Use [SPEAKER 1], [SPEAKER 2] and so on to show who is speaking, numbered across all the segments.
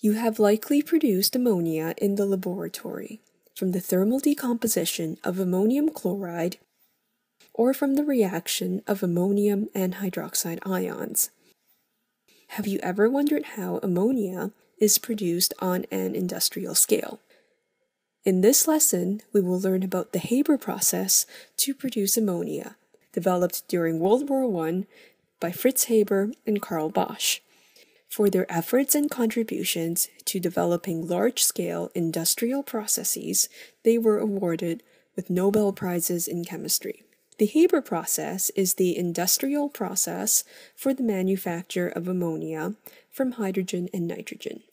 [SPEAKER 1] You have likely produced ammonia in the laboratory from the thermal decomposition of ammonium chloride or from the reaction of ammonium and hydroxide ions. Have you ever wondered how ammonia is produced on an industrial scale? In this lesson, we will learn about the Haber process to produce ammonia, developed during World War I by Fritz Haber and Carl Bosch. For their efforts and contributions to developing large scale industrial processes, they were awarded with Nobel Prizes in chemistry. The Haber process is the industrial process for the manufacture of ammonia from hydrogen and nitrogen.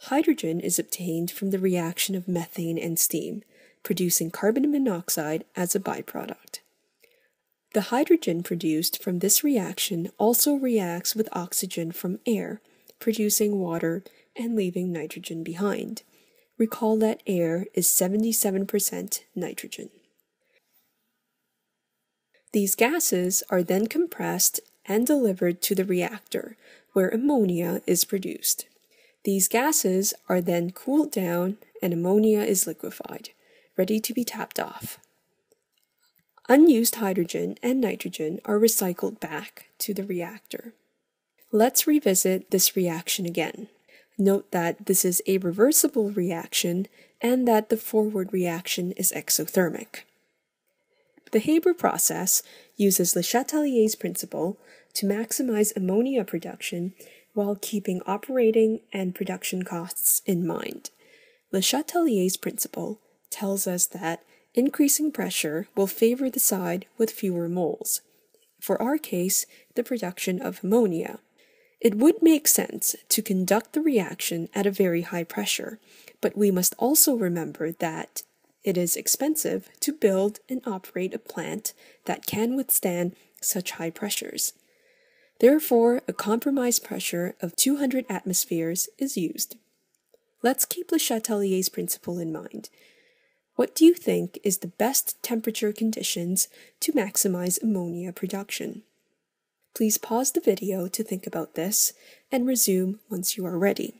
[SPEAKER 1] Hydrogen is obtained from the reaction of methane and steam, producing carbon monoxide as a byproduct. The hydrogen produced from this reaction also reacts with oxygen from air, producing water and leaving nitrogen behind. Recall that air is 77% nitrogen. These gases are then compressed and delivered to the reactor, where ammonia is produced. These gases are then cooled down and ammonia is liquefied, ready to be tapped off. Unused hydrogen and nitrogen are recycled back to the reactor. Let's revisit this reaction again. Note that this is a reversible reaction and that the forward reaction is exothermic. The Haber process uses Le Chatelier's principle to maximize ammonia production while keeping operating and production costs in mind. Le Chatelier's principle tells us that increasing pressure will favor the side with fewer moles. For our case, the production of ammonia. It would make sense to conduct the reaction at a very high pressure, but we must also remember that it is expensive to build and operate a plant that can withstand such high pressures. Therefore, a compromise pressure of 200 atmospheres is used. Let's keep Le Chatelier's principle in mind what do you think is the best temperature conditions to maximize ammonia production? Please pause the video to think about this and resume once you are ready.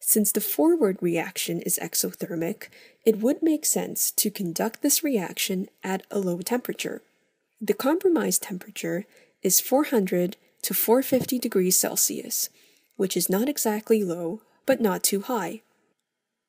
[SPEAKER 1] Since the forward reaction is exothermic, it would make sense to conduct this reaction at a low temperature. The compromise temperature is 400 to 450 degrees Celsius, which is not exactly low, but not too high.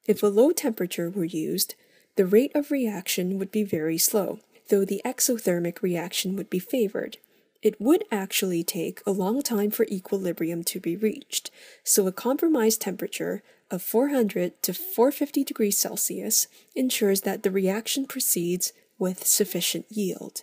[SPEAKER 1] If a low temperature were used, the rate of reaction would be very slow, though the exothermic reaction would be favored. It would actually take a long time for equilibrium to be reached, so a compromised temperature of 400 to 450 degrees Celsius ensures that the reaction proceeds with sufficient yield.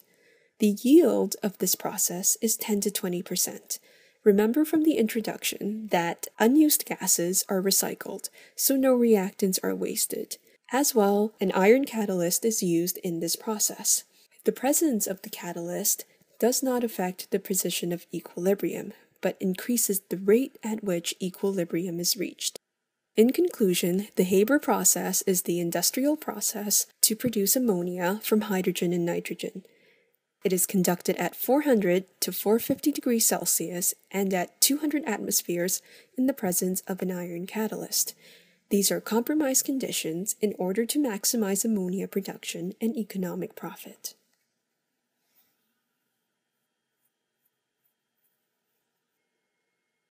[SPEAKER 1] The yield of this process is 10 to 20 percent, Remember from the introduction that unused gases are recycled, so no reactants are wasted. As well, an iron catalyst is used in this process. The presence of the catalyst does not affect the position of equilibrium, but increases the rate at which equilibrium is reached. In conclusion, the Haber process is the industrial process to produce ammonia from hydrogen and nitrogen. It is conducted at 400 to 450 degrees Celsius and at 200 atmospheres in the presence of an iron catalyst. These are compromised conditions in order to maximize ammonia production and economic profit.